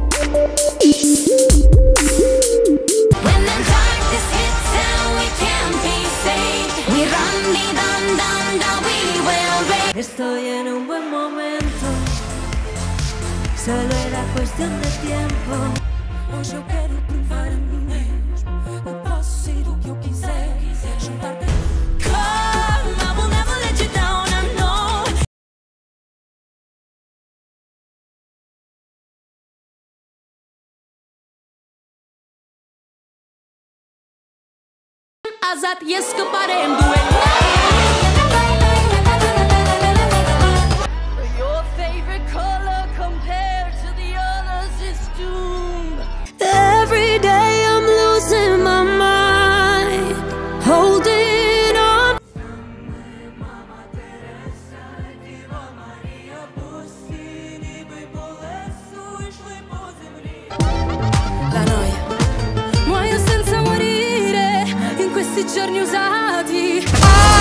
When the tide this hits down we can't be saved we run me down down we will rain Estoy en un buen momento solo era cuestión de tiempo o yo ազատ ես կպարեմ դու էլ večernju zadi.